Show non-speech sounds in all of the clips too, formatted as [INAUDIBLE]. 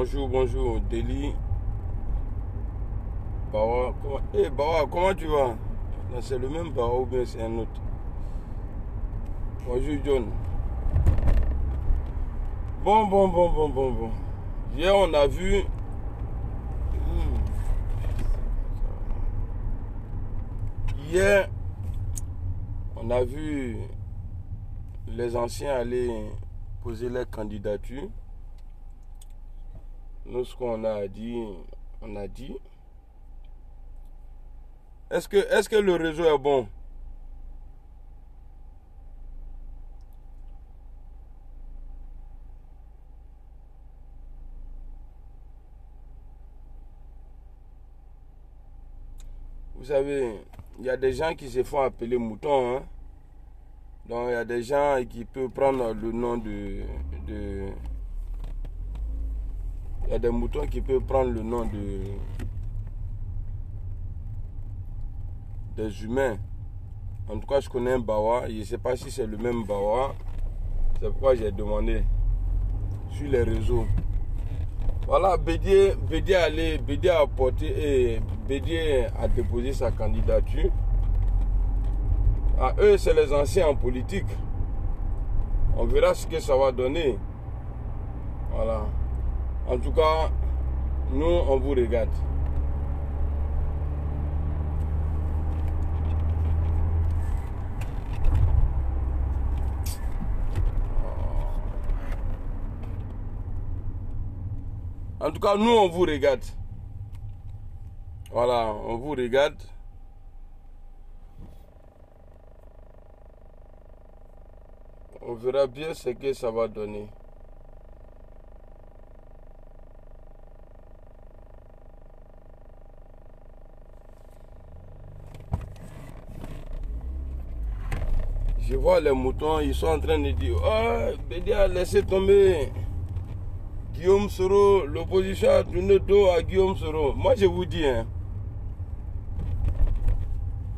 Bonjour, bonjour, Deli. Bawa, comment, hey, Bawa, comment tu vas? C'est le même Bawa ou bien c'est un autre? Bonjour, John. Bon, bon, bon, bon, bon, bon. Hier, on a vu. Hmm. Hier, on a vu les anciens aller poser leur candidature. Nous, ce qu'on a dit, on a dit. Est-ce que, est que le réseau est bon? Vous savez, il y a des gens qui se font appeler moutons. Hein? Donc, il y a des gens qui peuvent prendre le nom de, de il y a des moutons qui peuvent prendre le nom de des humains. En tout cas, je connais un Bawa. Je ne sais pas si c'est le même Bawa. C'est pourquoi j'ai demandé sur les réseaux. Voilà, Bédier, Bédier, allé, Bédier a apporté et Bédier a déposé sa candidature. À eux, c'est les anciens en politique. On verra ce que ça va donner. Voilà. En tout cas, nous, on vous regarde. En tout cas, nous, on vous regarde. Voilà, on vous regarde. On verra bien ce que ça va donner. Je vois les moutons, ils sont en train de dire Oh, Bédia, laissez tomber. Guillaume Soro, l'opposition a tourné dos à Guillaume Soro. Moi, je vous dis, hein,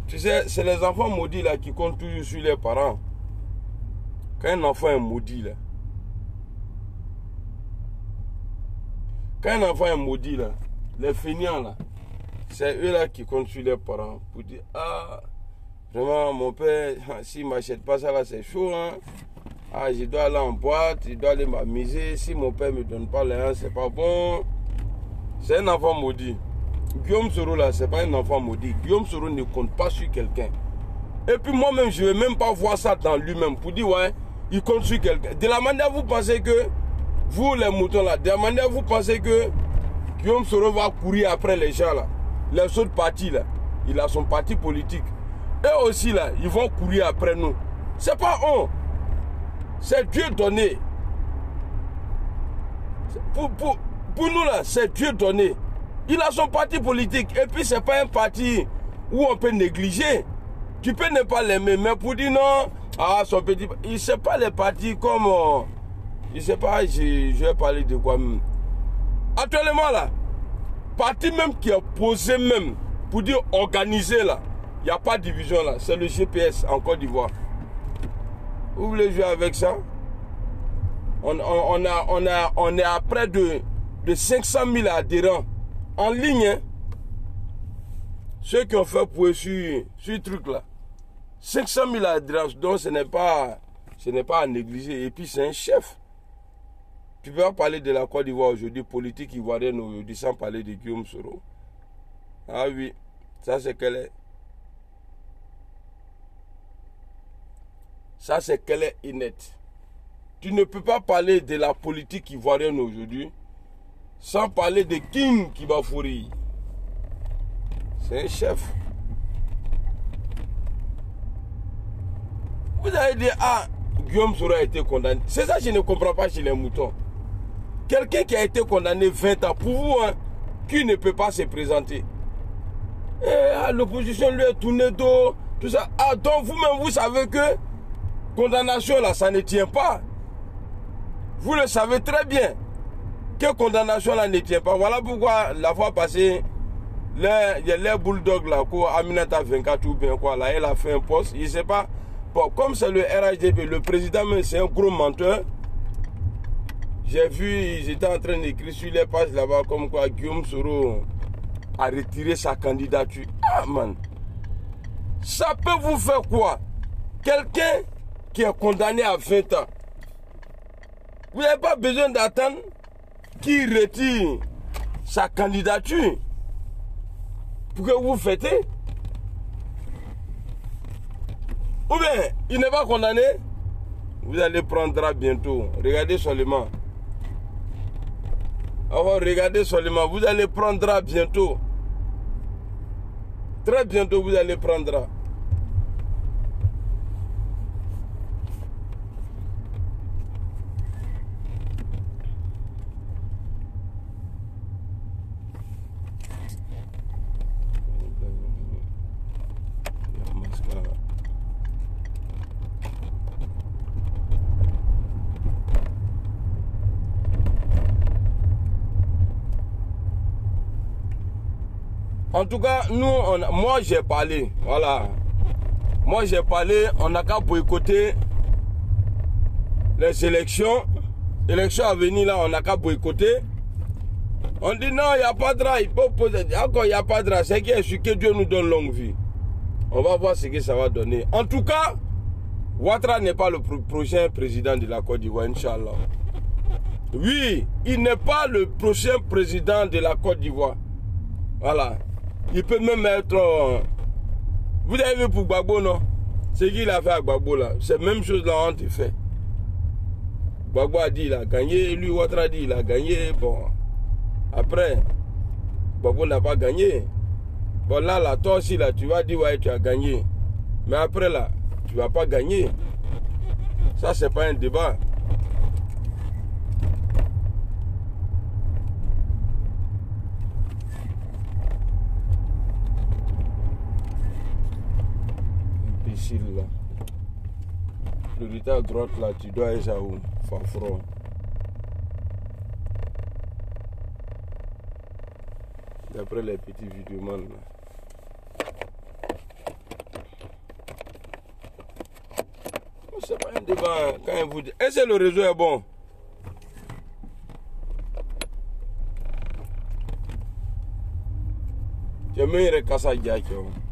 tu sais, c'est les enfants maudits là qui comptent toujours sur les parents. Quand un enfant est maudit là, quand un enfant est maudit là, les feignants là, c'est eux là qui comptent sur les parents pour dire Ah, Vraiment, mon père, [LAUGHS] s'il ne m'achète pas ça, là, c'est chaud. Hein? Ah, je dois aller en boîte, je dois aller m'amuser. Si mon père ne me donne pas les c'est pas bon. C'est un enfant maudit. Guillaume Soro, là, c'est pas un enfant maudit. Guillaume Soro ne compte pas sur quelqu'un. Et puis moi-même, je ne vais même pas voir ça dans lui-même pour dire, ouais, il compte sur quelqu'un. De la manière, vous pensez que, vous les moutons là, de la manière, vous pensez que Guillaume Soro va courir après les gens là, les autres partis là. Il a son parti politique eux aussi là, ils vont courir après nous. C'est pas on. C'est Dieu donné. Pour, pour, pour nous là, c'est Dieu donné. Il a son parti politique. Et puis c'est pas un parti où on peut négliger. Tu peux ne pas l'aimer, mais pour dire non, ah son petit. Il sait pas les partis comme. Euh, il sait pas, je, je vais parler de quoi même. Actuellement là, parti même qui est posé même, pour dire organisé là. Il n'y a pas de division là. C'est le GPS en Côte d'Ivoire. Vous voulez jouer avec ça? On, a, on, a, on est à près de, de 500 000 adhérents en ligne. Hein. Ceux qui ont fait pour sur, ce truc là. 500 000 adhérents. Donc ce n'est pas, ce n'est pas à négliger. Et puis c'est un chef. Tu peux parler de la Côte d'Ivoire aujourd'hui, politique ivoirienne aujourd'hui, sans parler de Guillaume Soro. Ah oui, ça c'est qu'elle est. Ça, c'est qu'elle est inette. Tu ne peux pas parler de la politique ivoirienne aujourd'hui sans parler de King Kibafouri. C'est un chef. Vous allez dire, ah, Guillaume Soro a été condamné. C'est ça que je ne comprends pas chez les moutons. Quelqu'un qui a été condamné 20 ans, pour vous, hein, qui ne peut pas se présenter? Eh, L'opposition lui a tourné dos, tout ça. Ah, donc vous-même, vous savez que condamnation là, ça ne tient pas. Vous le savez très bien que condamnation là ne tient pas. Voilà pourquoi la fois passée, les, les bulldogs là, quoi, Aminata 24 ou bien quoi, là, elle a fait un poste, il ne sait pas. Bon, comme c'est le RHDP, le président, c'est un gros menteur. J'ai vu, étaient en train d'écrire sur les pages là-bas comme quoi Guillaume Soro a retiré sa candidature. Ah man, ça peut vous faire quoi? Quelqu'un qui est condamné à 20 ans, vous n'avez pas besoin d'attendre qu'il retire sa candidature pour que vous fêtez. Ou bien, il n'est pas condamné, vous allez prendre bientôt. Regardez seulement. Alors, regardez seulement, vous allez prendre bientôt. Très bientôt, vous allez prendre. En tout cas, nous, moi j'ai parlé. Voilà. Moi j'ai parlé, on n'a qu'à boycotter les élections. Élections à venir là, on n'a qu'à boycotter. On dit non, il n'y a pas de. Il peut poser. Encore, il n'y a pas de. C'est qui est que Dieu nous donne longue vie. On va voir ce que ça va donner. En tout cas, Ouattara n'est pas le prochain président de la Côte d'Ivoire, Inch'Allah. Oui, il n'est pas le prochain président de la Côte d'Ivoire. Voilà. Il peut même être... Euh, vous avez vu pour Gbagbo, non? Ce qu'il a fait à Gbagbo, là, c'est la même chose là, on fait. Gbagbo a dit il a gagné, lui, Ouattara a dit il a gagné. Bon, après, Gbagbo n'a pas gagné. Bon, là, là, toi aussi, là, tu vas dire, ouais, tu as gagné. Mais après, là, tu ne vas pas gagner. Ça, c'est pas un débat. Imbécile, là. À droite, là, tu dois être à où. D'après les petits vidéos, là. C'est pas un débat quand vous dit. Est-ce que le réseau est bon? Tu kɛ o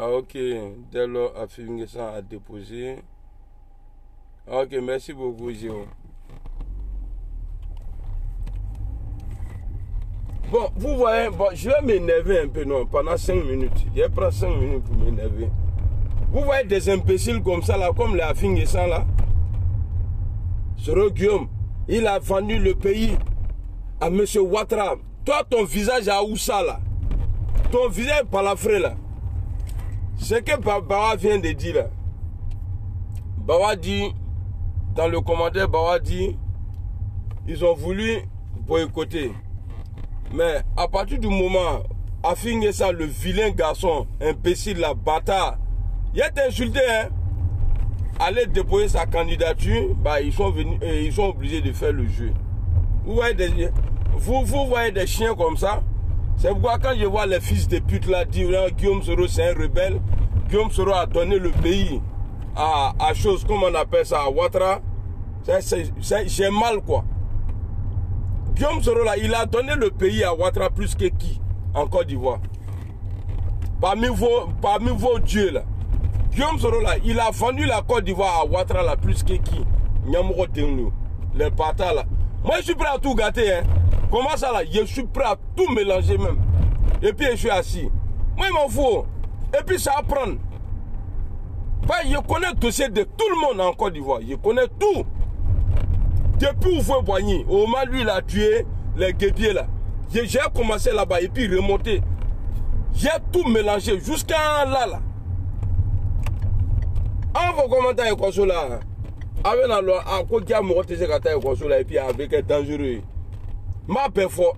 Ah, ok, dès lors, affirmé ça à déposer. Ah, ok, merci beaucoup, Géo. Bon, vous voyez, bon, je vais m'énerver un peu, non, pendant 5 minutes. Je prendre 5 minutes pour m'énerver. Vous voyez des imbéciles comme ça, là, comme les Afingessans, là. Soro Guillaume, il a vendu le pays à M. Ouattara. Toi, ton visage à ça, là Ton visage palafré, là. Ce que Bawa vient de dire. Bawa dit, dans le commentaire, Bawa dit, ils ont voulu boycotter. Mais à partir du moment, Afingé ça, le vilain garçon, imbécile, la bâtard, il est insulté, hein. Aller déposer sa candidature, bah, ils, sont venus, euh, ils sont obligés de faire le jeu. Vous, vous voyez des chiens comme ça? C'est pourquoi quand je vois les fils de pute là dire Guillaume Soro c'est un rebelle, Guillaume Soro a donné le pays à, à chose, comme on appelle ça, à Ouattara, j'ai mal quoi. Guillaume Soro là, il a donné le pays à Ouattara plus que qui en Côte d'Ivoire? Parmi vos, parmi vos dieux là. Guillaume Soro là, il a vendu la Côte d'Ivoire à Ouattara là plus que qui? Nyamuro Tengnou, les patas là. Moi je suis prêt à tout gâter hein. Comment ça là? Je suis prêt à tout mélanger même. Et puis je suis assis. Moi il m'en faut. Et puis ça apprend. je connais le dossier de tout le monde en Côte d'Ivoire. Je connais tout. Depuis Oufoué Boigny, au moment lui il a tué les guépiers là. J'ai commencé là-bas et puis remonté. J'ai tout mélangé jusqu'à là là. En vos commentaires écosso là. Avec la loi, à quoi qu'il y a mon tese kata écosso là et puis avec un dangereux. Ma fort.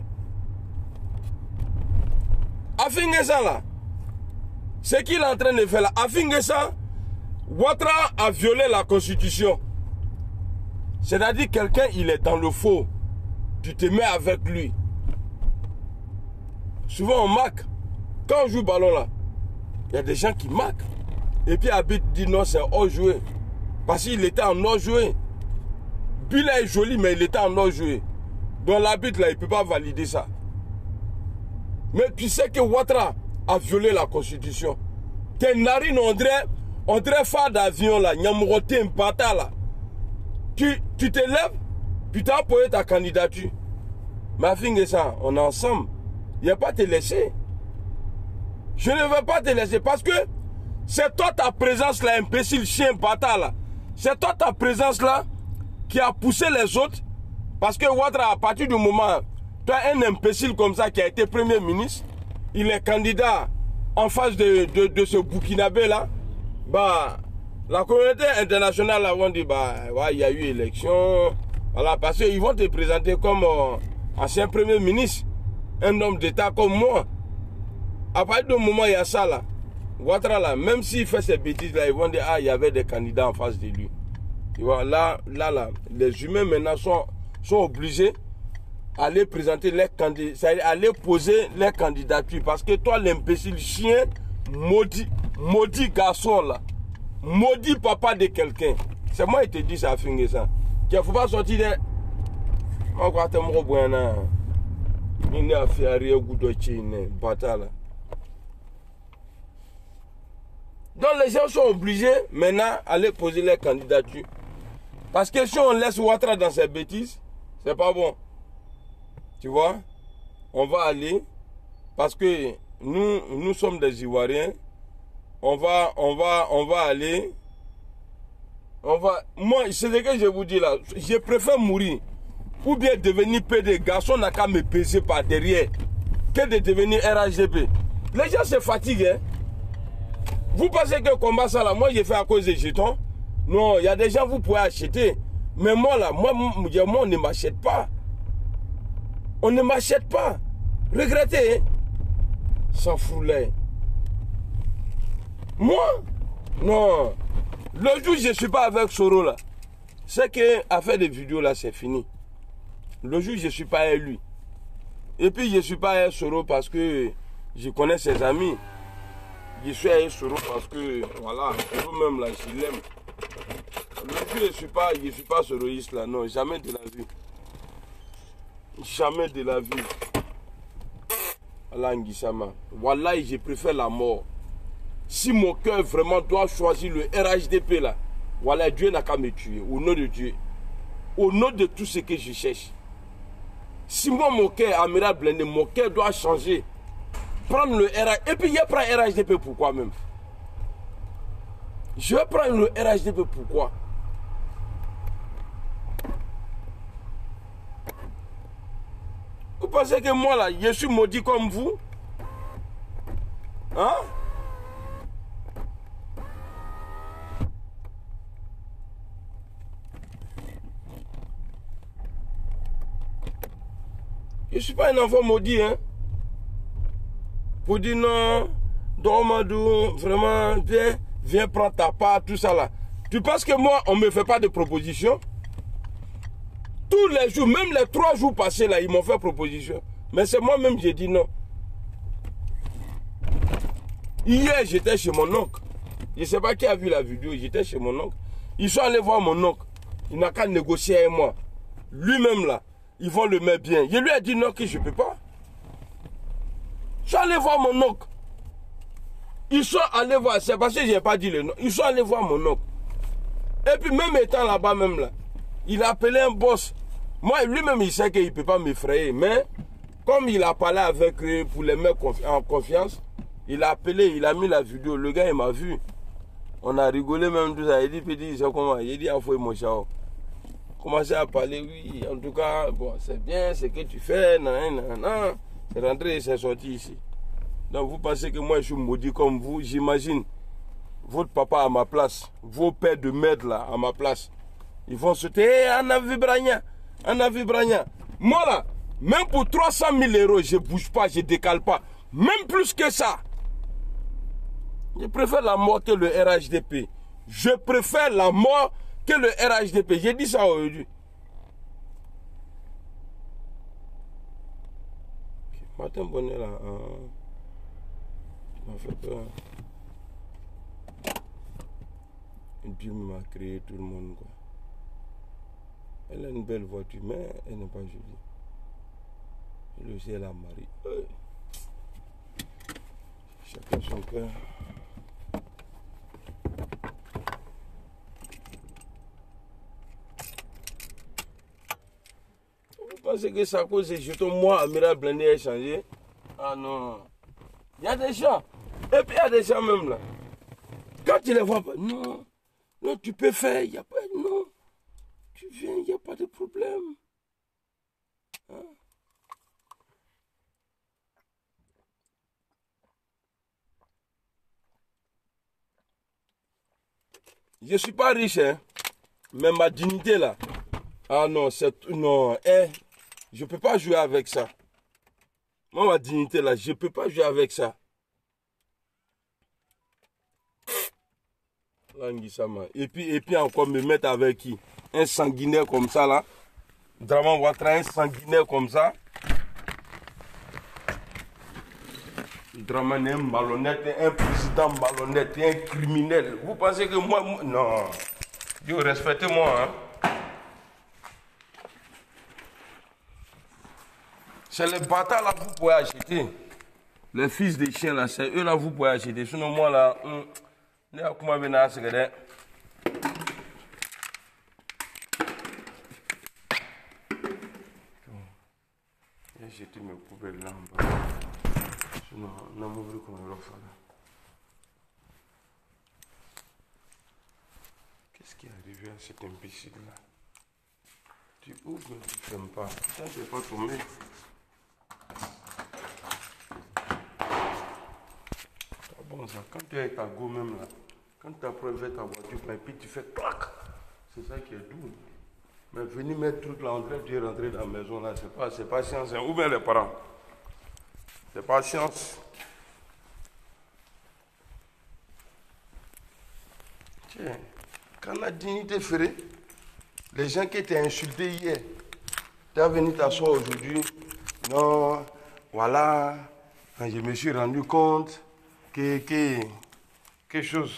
Afingesa là. Ce qu'il est en train de faire là. Afingesa, Ouattara a violé la constitution. C'est-à-dire quelqu'un, il est dans le faux. Tu te mets avec lui. Souvent on marque. Quand on joue ballon là, il y a des gens qui marquent. Et puis Abid dit non, c'est hors joué. Parce qu'il était en hors joué. Bila est joli, mais il était en hors joué. Donc l'habit là, il ne peut pas valider ça. Mais tu sais que Ouattara a violé la constitution. Tes narines, on dirait, phare d'avion là, un pata là. Tu, tu te lèves, puis tu as appuyé ta candidature. Ma fille, ça, on est ensemble. Il n'y a pas te laisser. Je ne veux pas te laisser parce que c'est toi ta présence là, imbécile, chien, bâtard là. C'est toi ta présence là qui a poussé les autres. Parce que Ouattara, à partir du moment, toi un imbécile comme ça qui a été Premier ministre, il est candidat en face de, de, ce Burkinabé là, bah, la communauté internationale là, on dit, bah, il y a eu élection, voilà, parce qu'ils vont te présenter comme euh, ancien Premier ministre un homme d'État comme moi. À partir du moment où il y a ça là, Ouattara là, même s'il fait ces bêtises là, ils vont dire, ah, il y avait des candidats en face de lui. Tu vois, là, là, là, les humains maintenant sont, sont obligés d'aller présenter les candidats, c'est-à-dire aller poser les candidatures. Parce que toi, l'imbécile chien, maudit, maudit garçon là, maudit papa de quelqu'un. C'est moi qui te dis ça, finir ça. Il ne faut pas sortir de... Doche ne batala donc les gens sont obligés maintenant d'aller poser leur candidature parce que si on laisse Ouattara dans ses bêtises c'est pas bon tu vois? On va aller parce que nous nous sommes des Ivoiriens on va on va on va aller on va moi c'est ce que je vous dis là je préfère mourir ou bien devenir PD, garçon n'a qu'à me peser par derrière que de devenir RHDP. Les gens se fatiguent. Hein? Vous pensez que combat ça là, moi j'ai fait à cause des jetons? Non, il y a des gens vous pouvez acheter. Mais moi là, moi, on ne m'achète pas. On ne m'achète pas. Regrettez. Hein? S'en foutait. Moi Non. Le jour je ne suis pas avec Soro là, c'est que à faire des vidéos là, c'est fini. Le jour, je ne suis pas élu. Et puis, je ne suis pas un Soro parce que je connais ses amis. Je suis un Soro parce que, voilà, vous-même là, je l'aime. Le jour, je ne suis pas, je suis pas soroïste là, non, jamais de la vie. Jamais de la vie. Nguissama. Voilà, je préfère la mort. Si mon cœur vraiment doit choisir le RHDP là, voilà, Dieu n'a qu'à me tuer, au nom de Dieu. Au nom de tout ce que je cherche. Si moi, mon cœur, amiral blindé, mon cœur doit changer. Prendre le RH. Et puis, je prends RHDP pourquoi même? Je prendre le RHDP pourquoi pensez que moi, là, je suis maudit comme vous? Hein? Je ne suis pas un enfant maudit, hein. Pour dire non, Dormadou, vraiment, viens, viens prendre ta part, tout ça là. Tu penses que moi, on ne me fait pas de proposition? Tous les jours, même les trois jours passés là, ils m'ont fait proposition. Mais c'est moi-même j'ai dit non. Hier, j'étais chez mon oncle. Je ne sais pas qui a vu la vidéo, j'étais chez mon oncle. Ils sont allés voir mon oncle. Il n'a qu'à négocier avec moi. Lui-même là, ils vont le mettre bien. Je lui ai dit non, que je ne peux pas. Je suis allé voir mon oncle. Ils sont allés voir, c'est parce que je n'ai pas dit le nom. Ils sont allés voir mon oncle. Et puis même étant là-bas même là, il a appelé un boss. Moi, lui-même, il sait qu'il ne peut pas m'effrayer. Mais comme il a parlé avec eux pour les mettre en confiance, il a appelé, il a mis la vidéo. Le gars, il m'a vu. On a rigolé même tout ça. Il dit, petit, c'est comment? Il dit, ah, faut mon chat. Commencé à parler, oui, en tout cas, bon, c'est bien ce que tu fais, non, non, non. C'est rentré, c'est sorti ici. Donc vous pensez que moi je suis maudit comme vous, j'imagine votre papa à ma place, vos pères de merde là à ma place. Ils vont dire, hey, Anna Vibrania, Anna Vibrania. Moi là, même pour 300 000 euros, je ne bouge pas, je ne décale pas. Même plus que ça. Je préfère la mort que le RHDP. Je préfère la mort que le RHDP. J'ai dit ça aujourd'hui. Martin Bonnet là, hein, m'a fait peur. Dieu m'a créé tout le monde quoi. Elle a une belle voiture, mais elle n'est pas jolie. Le ciel a mari. Chacun son cœur. Vous pensez que ça cause jeton moi, Amiral Blindé a changé Ah non. Il y a des gens. Et puis il y a des gens même là. Quand tu les vois pas, non, non, tu peux faire, il a pas, viens, il n'y a pas de problème. Hein? Je ne suis pas riche, hein, mais ma dignité là. Ah non, c'est. Non, eh, je ne peux pas jouer avec ça. Moi, ma dignité là, je ne peux pas jouer avec ça. Et puis, et puis encore me mettre avec qui? Un sanguinaire comme ça là. Draman Ouattara, un sanguinaire comme ça. Draman est un malhonnête, un président malhonnête, un criminel. Vous pensez que moi, moi non. Dieu, respectez-moi. Hein? C'est les bâtards là que vous pouvez acheter. Les fils des chiens là, c'est eux là que vous pouvez acheter. Sinon moi là, hum, ne ya kuma bɛ n'a sɛgɛn dɛ j'ai jeté mes poubelles là en bas yɔrɔ fara qu'est-ce qui est arrivé à cet imbécile là tu ouvres mais tu fermes pas putain je pas tomber bon ça quand tu es avec ta go même là quand tu prélevé ta voiture, et puis tu fais clac. C'est ça qui est doux. Mais venir mettre truc là, tu es rentré dans la maison là, c'est pas, c'est pas science. Hein. Où les parents? C'est pas science. Tiens, quand la dignité ferait, les gens qui étaient insultés hier, tu es venu t'asseoir aujourd'hui, non, voilà, je me suis rendu compte que, que quelque chose